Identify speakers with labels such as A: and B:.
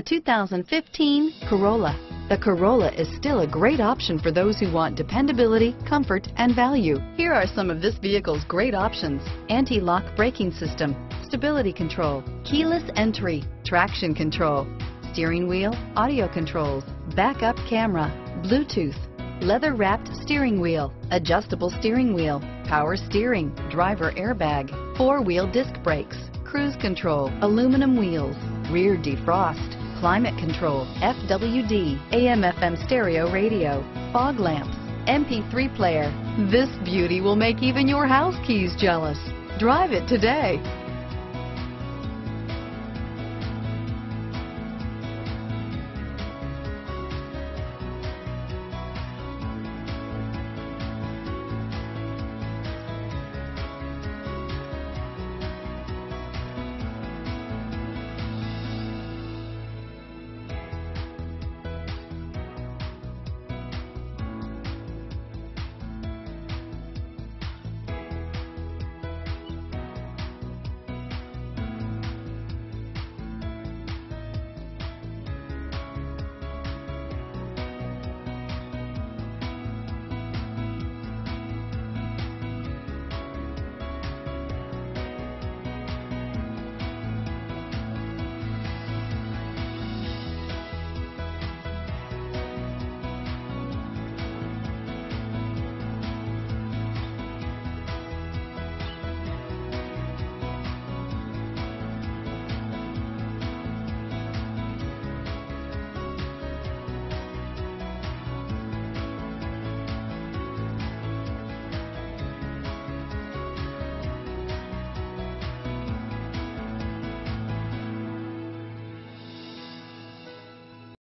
A: The 2015 Corolla. The Corolla is still a great option for those who want dependability, comfort, and value. Here are some of this vehicle's great options. Anti-lock braking system, stability control, keyless entry, traction control, steering wheel, audio controls, backup camera, Bluetooth, leather wrapped steering wheel, adjustable steering wheel, power steering, driver airbag, four wheel disc brakes, cruise control, aluminum wheels, rear defrost, climate control, FWD, AM FM stereo radio, fog lamps, MP3 player. This beauty will make even your house keys jealous. Drive it today.